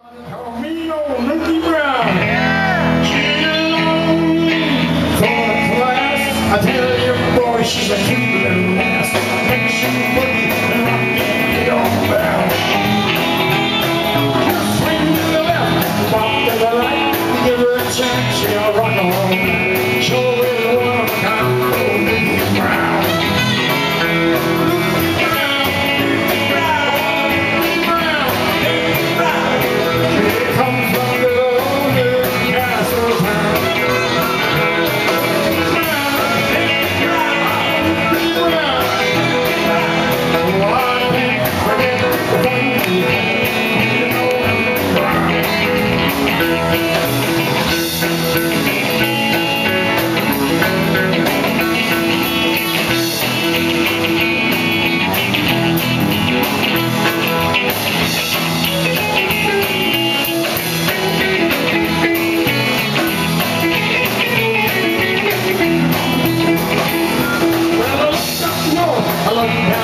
Old Mickey Brown. The class. I tell you, boy, she's a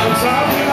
What's up?